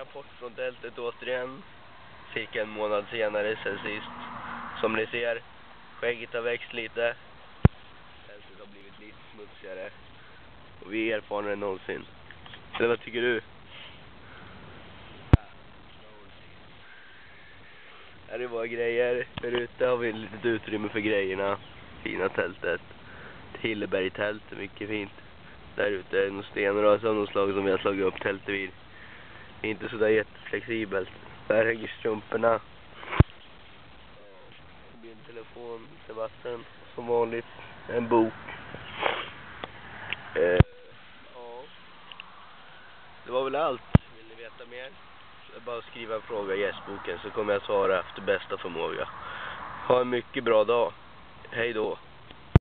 rapport från tältet återigen. Cirka en månad senare sen sist. Som ni ser, skägget har växt lite. Tältet har blivit lite smutsigare. Och vi är erfarnare än någonsin. Eller vad tycker du? Här är våra grejer. Där ute har vi ett litet utrymme för grejerna. Fina tältet. Ett Hillebergtält, mycket fint. Där ute är det några stenar av något slag som vi har slagit upp tältet vid. Inte sådär jätteflexibelt. Där hänger strumporna. Det blir en telefon, lite vatten. Som vanligt, en bok. Eh, ja. Det var väl allt. Vill ni veta mer? Bara skriva en fråga i gästboken så kommer jag svara efter bästa förmåga. Ha en mycket bra dag. Hej då.